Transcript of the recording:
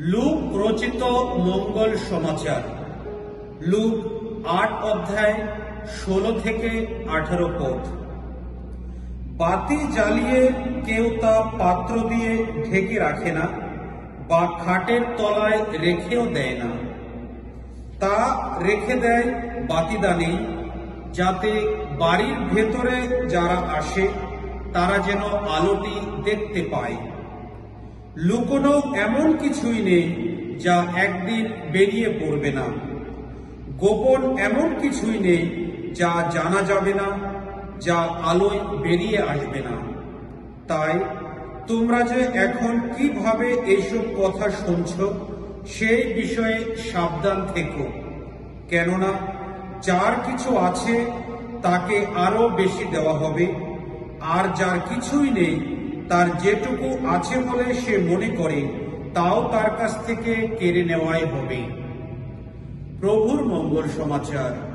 Look রচিত মঙ্গল সমাচার। Look আট অধ্যায়, ষোলো থেকে আঠারো পথ। বাতি জ্বালিয়ে কেউ তা পাত্র দিয়ে ঢেকে রাখে না বা খাটের তলায় রেখেও দেয় না। তা রেখে দেয় বাতিদানেই যাতে বাড়ির ভেতরে যারা আসে, তারা যেন আলোটি দেখতে পায়। লুকোনো এমন কিছুই নেই যা একদিন বেরিয়ে পড়বে না। গোপন এমন কিছুই নেই যা জানা যাবে না, যা আলোয় বেরিয়ে আসবে না। তাই, তোমরা যে এখন কীভাবে এইসব কথা শুনছ, সেই বিষয়ে সাবধান থেকো। কেননা, যার কিছু আছে, তাকে আরও বেশি দেওয়া হবে। আর যার কিছুই নেই তার যেটুকু আছে বলে সে মনে করে, তাও তার কাছ থেকে কেড়ে নেওয়াই হবে। প্রভুর মঙ্গল সমাচার।